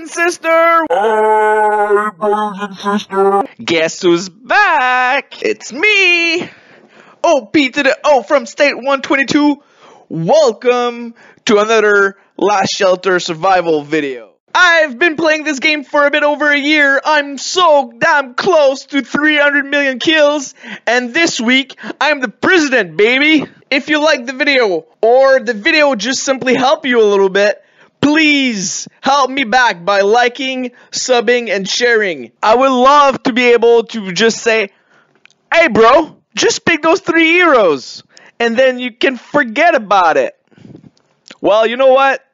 and sisters! Hi, brothers and sisters. Guess who's back? It's me! OP to the O from State 122. Welcome to another Last Shelter survival video. I've been playing this game for a bit over a year. I'm so damn close to 300 million kills. And this week, I'm the president, baby. If you like the video, or the video just simply help you a little bit, please help me back by liking, subbing, and sharing. I would love to be able to just say, hey bro, just pick those three heroes. And then you can forget about it. Well, you know what?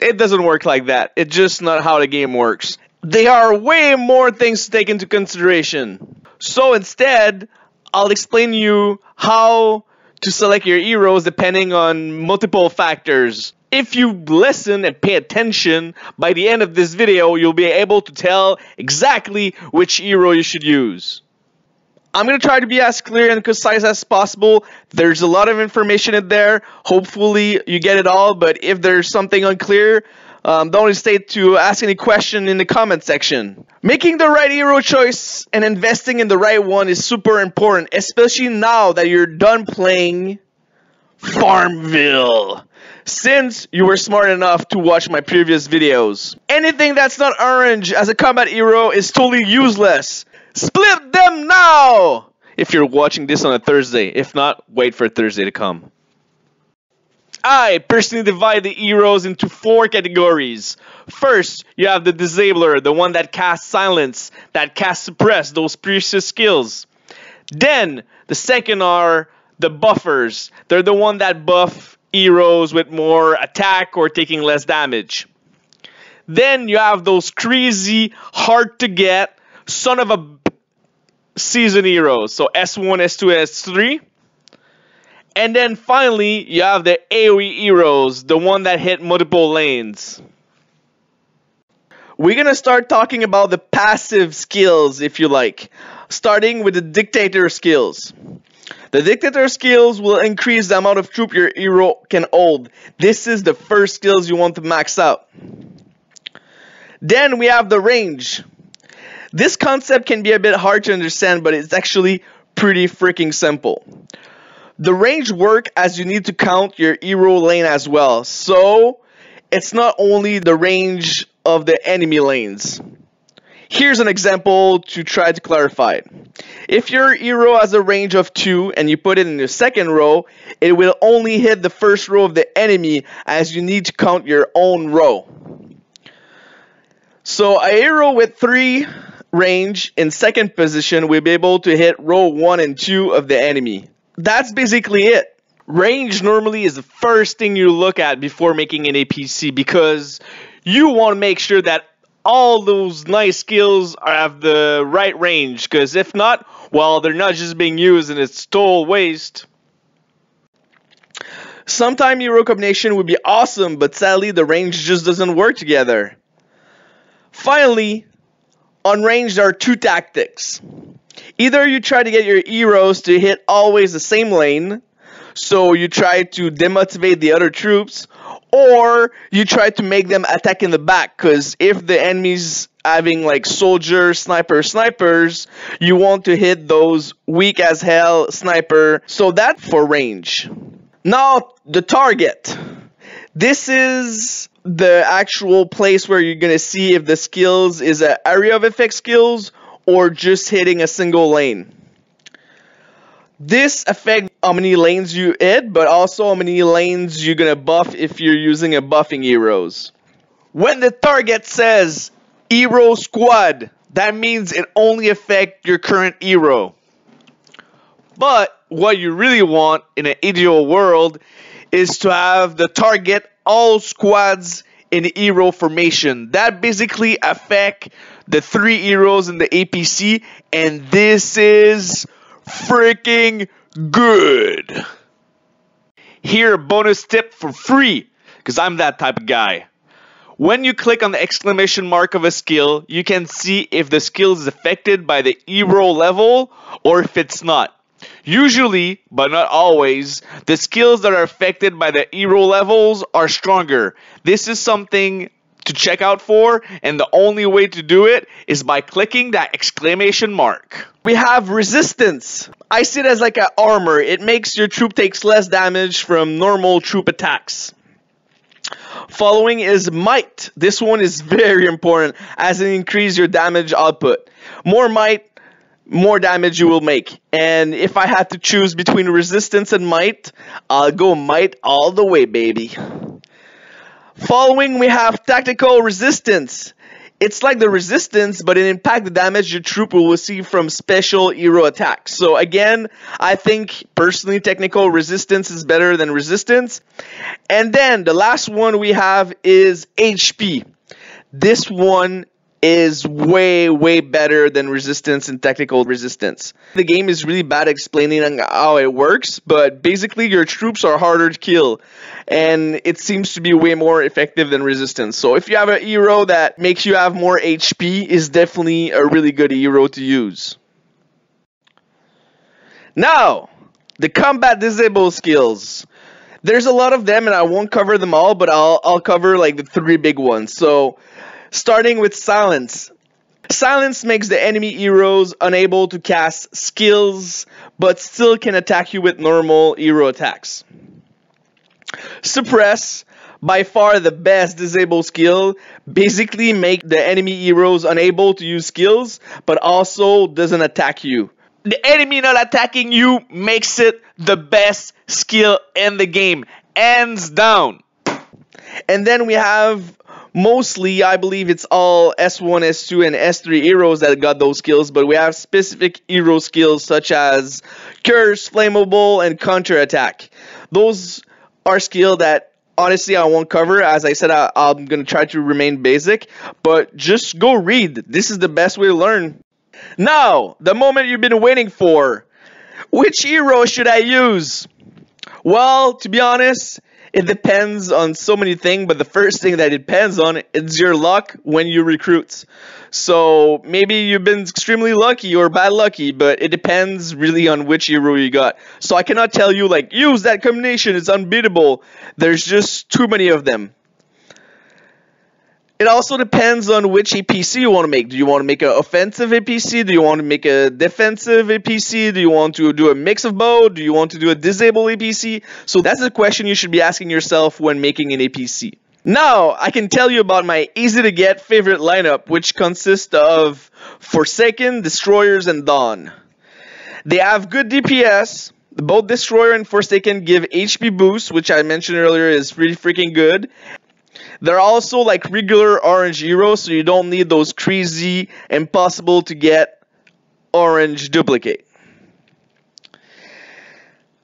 It doesn't work like that. It's just not how the game works. There are way more things to take into consideration. So instead, I'll explain you how to select your heroes depending on multiple factors. If you listen and pay attention, by the end of this video, you'll be able to tell exactly which hero you should use. I'm going to try to be as clear and concise as possible. There's a lot of information in there. Hopefully you get it all, but if there's something unclear, um, don't hesitate to ask any question in the comment section. Making the right hero choice and investing in the right one is super important, especially now that you're done playing Farmville. Since you were smart enough to watch my previous videos. Anything that's not orange as a combat hero is totally useless. Split them now! If you're watching this on a Thursday. If not, wait for Thursday to come. I personally divide the heroes into four categories. First, you have the disabler, the one that casts silence, that casts suppress, those precious skills. Then, the second are the buffers. They're the one that buff heroes with more attack or taking less damage. Then you have those crazy, hard to get, son of a season heroes. So S1, S2, S3. And then finally, you have the AoE heroes, the one that hit multiple lanes. We're gonna start talking about the passive skills, if you like, starting with the dictator skills. The dictator skills will increase the amount of troop your hero can hold. This is the first skills you want to max out. Then we have the range. This concept can be a bit hard to understand, but it's actually pretty freaking simple. The range work as you need to count your hero lane as well. So it's not only the range of the enemy lanes. Here's an example to try to clarify it. If your hero has a range of 2 and you put it in the second row, it will only hit the first row of the enemy as you need to count your own row. So a hero with 3 range in second position will be able to hit row 1 and 2 of the enemy. That's basically it. Range normally is the first thing you look at before making an APC because you want to make sure that all those nice skills are have the right range because if not, well, they're not just being used and it's total waste. Sometime hero combination would be awesome, but sadly the range just doesn't work together. Finally, on range there are two tactics. Either you try to get your heroes to hit always the same lane, so you try to demotivate the other troops, or you try to make them attack in the back, because if the enemy's having like soldier, sniper, snipers, you want to hit those weak as hell sniper, so that for range. Now, the target. This is the actual place where you're gonna see if the skills is an area of effect skills or just hitting a single lane. This affects how many lanes you hit, but also how many lanes you're gonna buff if you're using a buffing heroes. When the target says hero squad, that means it only affects your current hero. But what you really want in an ideal world is to have the target all squads in hero formation. That basically affect the three heroes in the APC, and this is freaking good. Here, a bonus tip for free, because I'm that type of guy. When you click on the exclamation mark of a skill, you can see if the skill is affected by the hero level or if it's not. Usually, but not always, the skills that are affected by the hero levels are stronger. This is something to check out for, and the only way to do it is by clicking that exclamation mark. We have resistance. I see it as like an armor. It makes your troop takes less damage from normal troop attacks. Following is might. This one is very important as it increases your damage output. More might, more damage you will make. And if I had to choose between resistance and might, I'll go might all the way, baby. Following, we have tactical resistance. It's like the resistance, but it impacts the damage your troop will receive from special hero attacks. So again, I think personally technical resistance is better than resistance. And then the last one we have is HP. This one is way way better than resistance and technical resistance. The game is really bad explaining how it works, but basically your troops are harder to kill and it seems to be way more effective than resistance. So if you have a hero that makes you have more HP is definitely a really good hero to use. Now, the combat disable skills. There's a lot of them and I won't cover them all, but I'll I'll cover like the three big ones. So starting with silence. Silence makes the enemy heroes unable to cast skills, but still can attack you with normal hero attacks. Suppress, by far the best disable skill, basically make the enemy heroes unable to use skills, but also doesn't attack you. The enemy not attacking you makes it the best skill in the game, hands down. And then we have mostly I believe it's all S1, S2, and S3 heroes that got those skills, but we have specific hero skills such as Curse, Flammable, and Counter Attack. Those are skills that honestly I won't cover. As I said, I, I'm gonna try to remain basic, but just go read. This is the best way to learn. Now, the moment you've been waiting for. Which hero should I use? Well, to be honest, it depends on so many things, but the first thing that it depends on is your luck when you recruit. So maybe you've been extremely lucky or bad lucky, but it depends really on which hero you got. So I cannot tell you like use that combination, it's unbeatable. There's just too many of them. It also depends on which APC you want to make. Do you want to make an offensive APC? Do you want to make a defensive APC? Do you want to do a mix of both? Do you want to do a disable APC? So that's the question you should be asking yourself when making an APC. Now, I can tell you about my easy to get favorite lineup, which consists of Forsaken, Destroyers, and Dawn. They have good DPS. Both Destroyer and Forsaken give HP boost, which I mentioned earlier is pretty freaking good. They're also like regular orange heroes, so you don't need those crazy, impossible to get orange duplicate.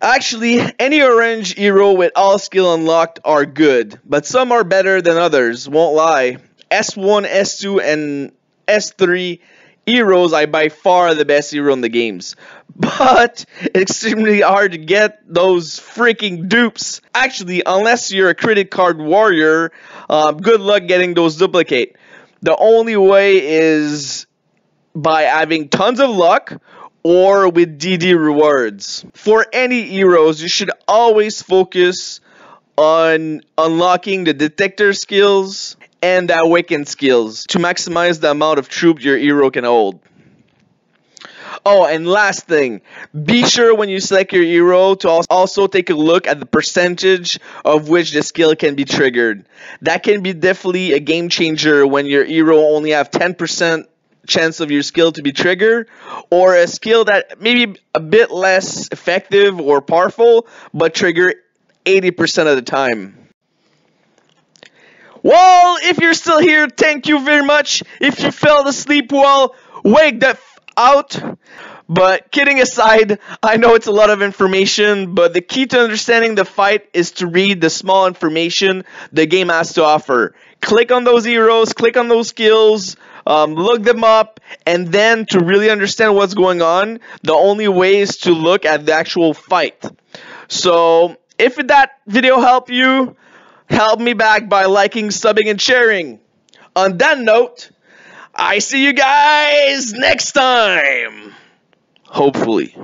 Actually, any orange hero with all skill unlocked are good, but some are better than others, won't lie. S1, S2, and S3 heroes are by far the best hero in the games. But it's extremely hard to get those freaking dupes. Actually, unless you're a credit card warrior, um, good luck getting those duplicate. The only way is by having tons of luck or with DD rewards. For any heroes, you should always focus on unlocking the dictator skills and awaken skills to maximize the amount of troops your hero can hold. Oh, and last thing, be sure when you select your hero to also take a look at the percentage of which the skill can be triggered. That can be definitely a game changer when your hero only have 10% chance of your skill to be triggered or a skill that maybe a bit less effective or powerful but trigger 80% of the time. Well, if you're still here, thank you very much. If you fell asleep, well, wake the out. But kidding aside, I know it's a lot of information, but the key to understanding the fight is to read the small information the game has to offer. Click on those heroes, click on those skills, um, look them up, and then to really understand what's going on, the only way is to look at the actual fight. So, if that video helped you, help me back by liking, subbing, and sharing. On that note, I see you guys next time. Hopefully.